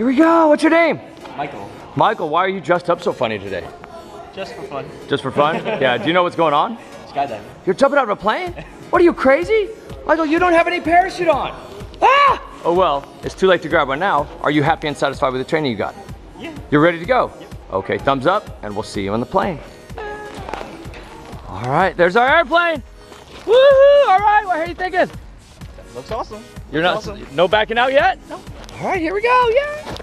Here we go. What's your name? Michael. Michael, why are you dressed up so funny today? Just for fun. Just for fun? yeah, do you know what's going on? Skydiving. You're jumping out of a plane? What are you crazy? Michael, you don't have any parachute on. Ah! Oh well, it's too late to grab one now. Are you happy and satisfied with the training you got? Yeah. You're ready to go? Okay, thumbs up, and we'll see you on the plane. All right, there's our airplane. Woohoo! All right, what are you thinking? Looks awesome. You're not, awesome. no backing out yet? No. All right, here we go, yeah.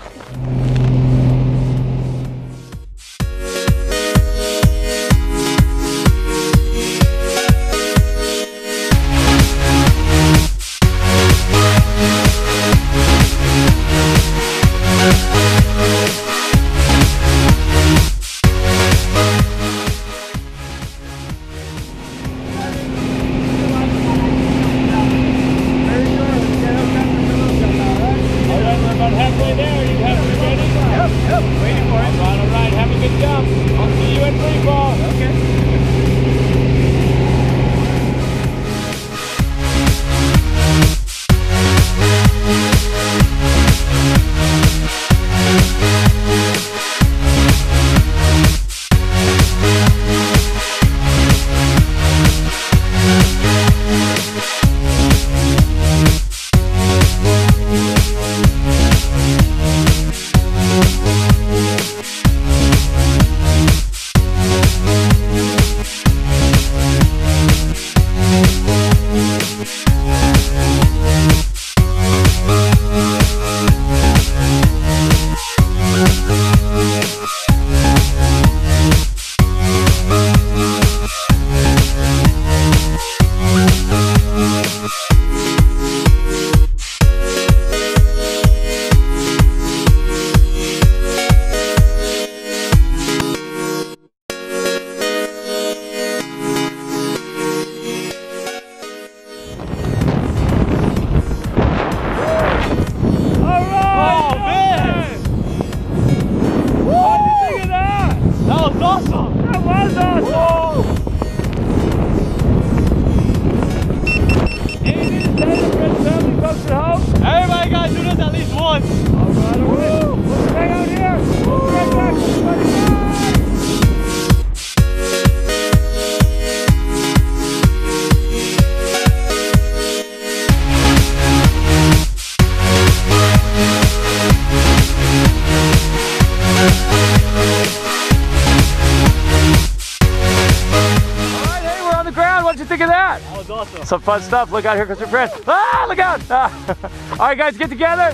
What'd you think of that? That was awesome. Some fun stuff. Look out, here comes your friend. Ah, look out. Ah. All right, guys, get together.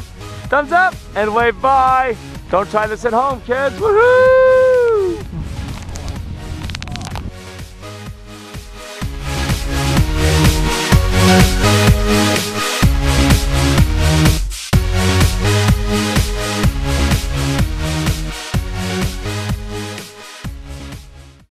Thumbs up and wave bye. Don't try this at home, kids. Woohoo!